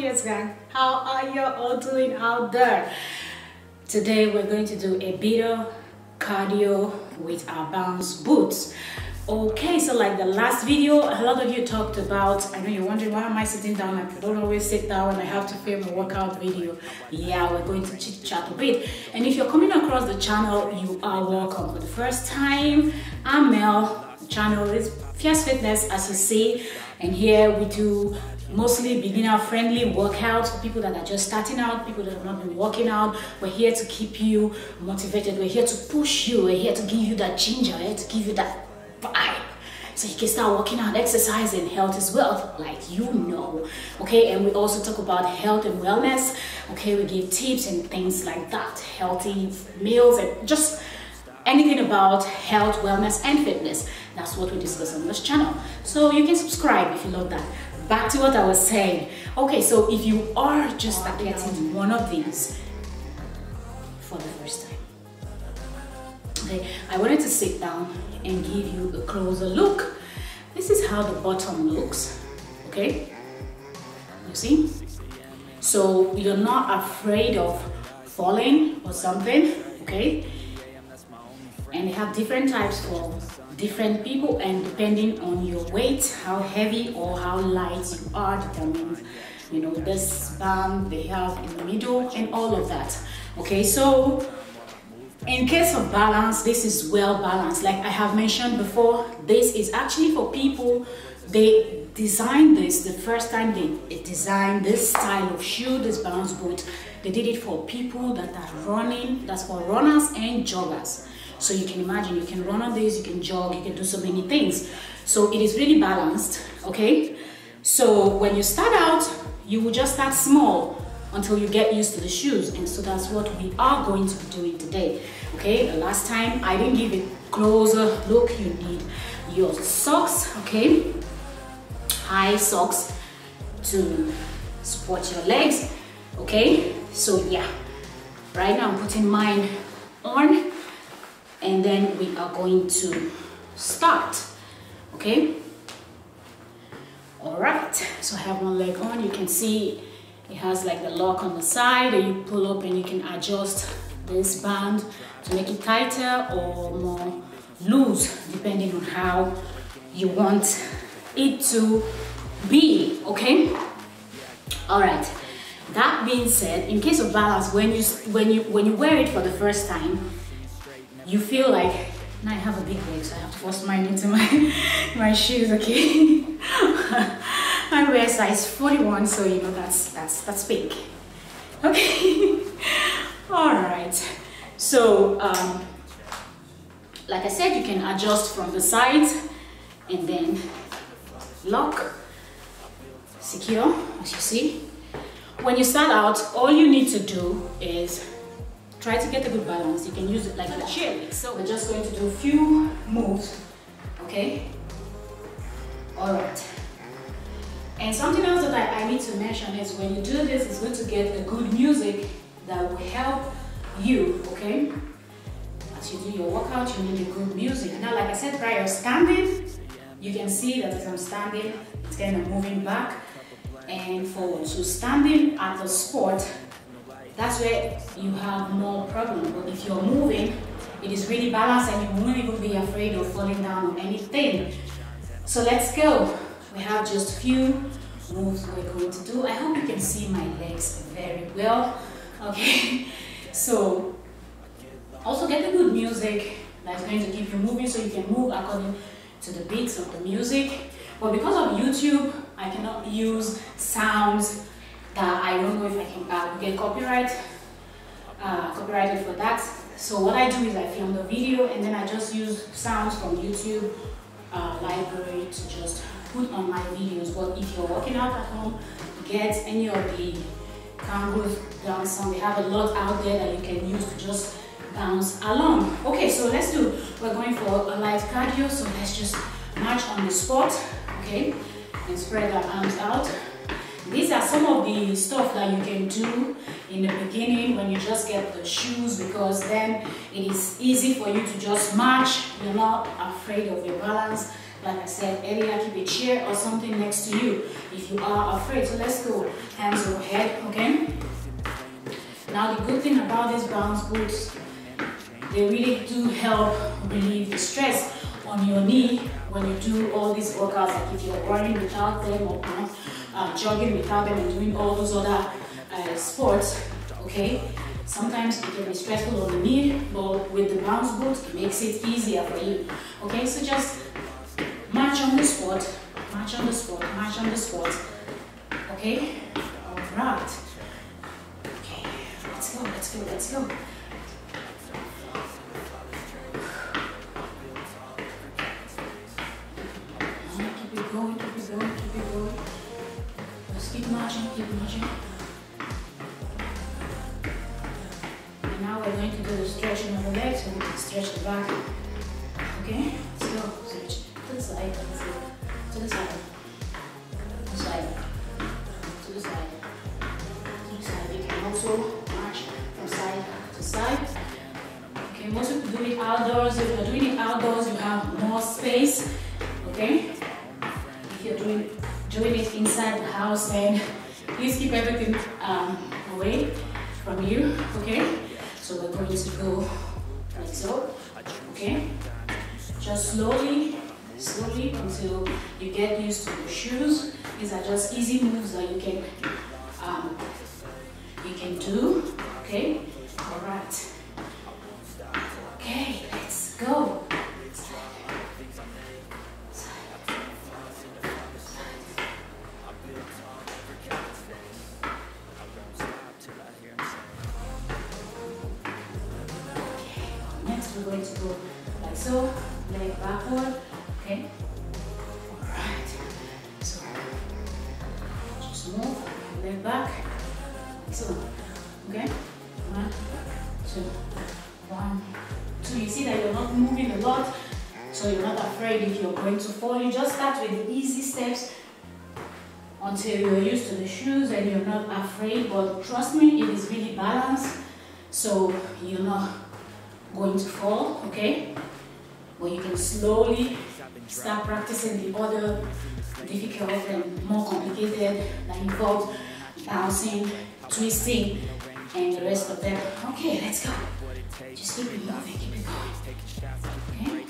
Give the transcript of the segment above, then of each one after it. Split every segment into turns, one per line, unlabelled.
Fierce Gang. How are you all doing out there? Today we're going to do a bit of cardio with our bounce boots. Okay, so like the last video, a lot of you talked about, I know you're wondering why am I sitting down? Like, I don't always sit down and I have to film a workout video. Yeah, we're going to chit chat a bit. And if you're coming across the channel, you are welcome. For the first time, I'm Mel. The channel is Fierce Fitness, as you see. And here we do mostly beginner friendly workouts for people that are just starting out, people that have not been working out. We're here to keep you motivated. We're here to push you. We're here to give you that ginger, we're here to give you that vibe. So you can start working out, exercising, health is wealth, like you know. Okay, and we also talk about health and wellness. Okay, we give tips and things like that, healthy meals and just anything about health, wellness, and fitness. That's what we discuss on this channel. So you can subscribe if you love that. Back to what I was saying. Okay, so if you are just getting one of these for the first time, okay, I wanted to sit down and give you a closer look. This is how the bottom looks, okay? You see? So you're not afraid of falling or something, okay? And they have different types for different people and depending on your weight, how heavy or how light you are determines, you know, this band they have in the middle and all of that. Okay, so in case of balance, this is well balanced. Like I have mentioned before, this is actually for people, they designed this the first time they designed this style of shoe, this balance boot. They did it for people that are running, that's for runners and joggers. So you can imagine, you can run on this, you can jog, you can do so many things. So it is really balanced, okay? So when you start out, you will just start small until you get used to the shoes. And so that's what we are going to be doing today. Okay, the last time I didn't give it closer look. You need your socks, okay? High socks to support your legs, okay? So yeah, right now I'm putting mine on and then we are going to start, okay? All right, so I have one leg on. You can see it has like the lock on the side and you pull up and you can adjust this band to make it tighter or more loose depending on how you want it to be, okay? All right, that being said, in case of balance, when you, when you, when you wear it for the first time, you feel like, now I have a big leg, so I have to force mine into my, my shoes, okay? I wear size 41, so you know that's that's that's big. Okay. All right. So um, like I said, you can adjust from the sides and then lock, secure, as you see. When you start out, all you need to do is try to get a good balance. You can use it like a chair. So we're just going to do a few moves, okay? All right. And something else that I, I need to mention is when you do this, it's good to get a good music that will help you, okay? As you do your workout, you need a good music. Now, like I said prior, standing, you can see that as I'm standing, it's kind of moving back and forward. So standing at the spot, that's where you have more problem. But if you're moving, it is really balanced and you won't even be afraid of falling down on anything. So let's go. We have just a few moves we're going to do. I hope you can see my legs very well. Okay, so also get the good music that's going to keep you moving so you can move according to the beats of the music. But because of YouTube, I cannot use sounds that I don't know if I can uh, get copyright, uh, copyrighted for that. So what I do is I film the video and then I just use sounds from YouTube uh, library to just put on my videos. But if you're working out at home, get any of the Kangaroos dance song. They have a lot out there that you can use to just bounce along. Okay, so let's do, we're going for a light cardio. So let's just march on the spot, okay? And spread our arms out. These are some of the stuff that you can do in the beginning when you just get the shoes because then it is easy for you to just march. You're not afraid of your balance Like I said earlier, keep a chair or something next to you if you are afraid. So let's go. Hands overhead, okay? Now the good thing about these bounce boots, they really do help relieve the stress on your knee when you do all these workouts. Like if you're running without them or uh, jogging without them and doing all those other uh, sports, okay? Sometimes it can be stressful on the knee, but with the bounce boot, it makes it easier for you. Okay, so just march on the spot, march on the spot, march on the spot. Okay, all right. Okay, let's go, let's go, let's go. Keep marching, keep marching. And now we're going to do the stretching of the legs. To stretch the back. Okay? Let's go. Stretch to the side. Let's go. To the side. To the side. To the side. To the side. You can also march from side to side. Okay, most people do it outdoors. If you're doing it outdoors, you have more space. Okay? If you're doing doing it inside the house, and please keep everything um, away from you. Okay? So we're going to go like so, okay? Just slowly, slowly until you get used to the shoes. These are just easy moves that you can um, you can do, okay? Leg back, so, okay? One, two, one, two. You see that you're not moving a lot, so you're not afraid if you're going to fall. You just start with the easy steps until you're used to the shoes and you're not afraid, but trust me, it is really balanced, so you're not going to fall, okay? But you can slowly start practicing the other difficult and more complicated that involve bouncing, twisting, and the rest of them. Okay, let's go. Just keep it moving, keep it going. Okay?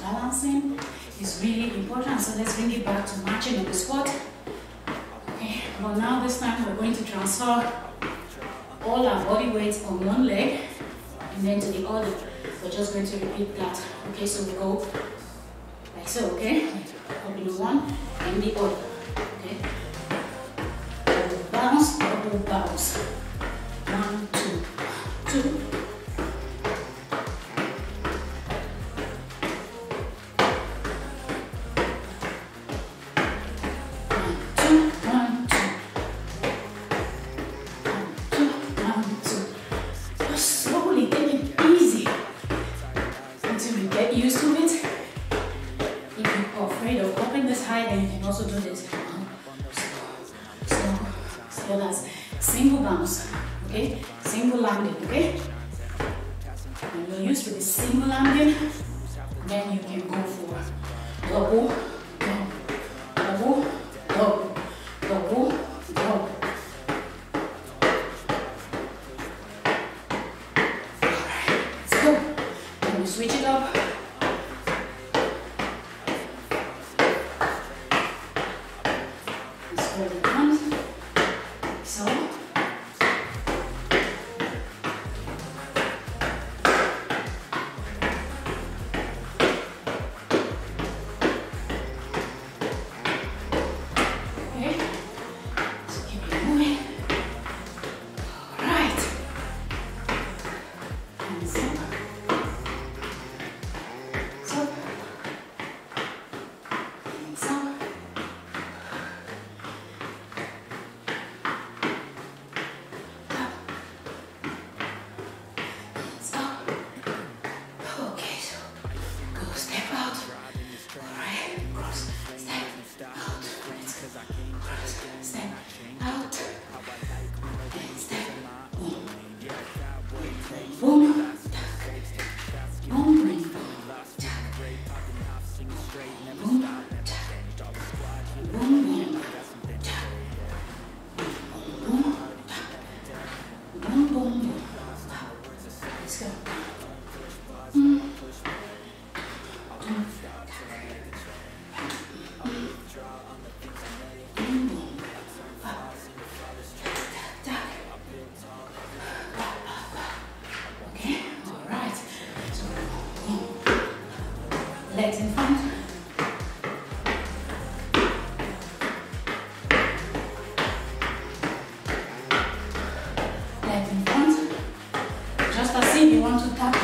Balancing is really important. So let's bring it back to marching on the squat. Okay, but now this time we're going to transfer all our body weight on one leg and then to the other. We're just going to repeat that. Okay, so we go like so, okay? Up in one and the other. Okay? Double bounce, double bounce. Single bounce, okay? Single landing, okay? When you're used to the single landing, then you can go for double, double, double, double, double. Let's go. Then switch it up.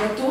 Want to